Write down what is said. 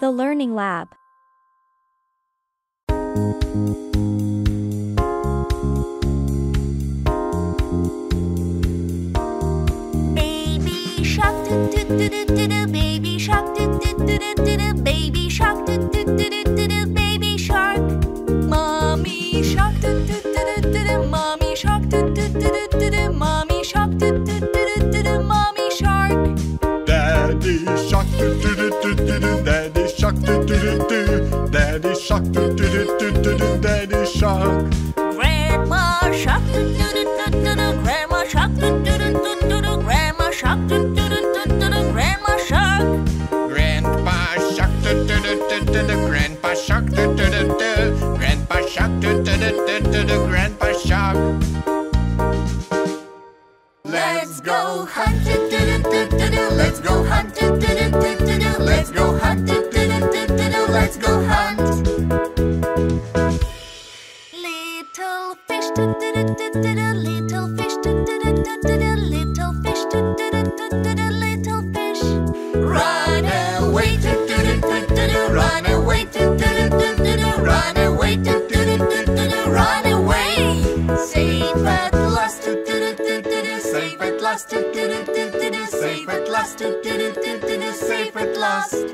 The Learning Lab. Baby shark do do do do do do baby shark do do do do do do baby shark do do do do do do baby shark Mommy shark do do do do do do mommy shark do do do do do do mommy shark do do do do do do mommy shark Daddy shark do do do do do do Daddy shark do do do do Daddy shark do do do do do do Daddy shark Grandma shark do do do do do do grandma shark do do do do do do grandma shark do do do do do do grandma shark Grandpa shark do do do do do do Grandpa shark do do do do Grandpa shark do do do do do do Grandpa shark Let's go hunt do do do do do Let's go hunt Let's go hunt Little fish do do do do do do Little fish do do do do do do Little fish do do do do do do Little fish Run away do do do do do do Run away do do do do do do Run away do do do do do do Run away Safe at last do do do do do do Safe at last do do do do do do Safe at last do do do do do do Safe at last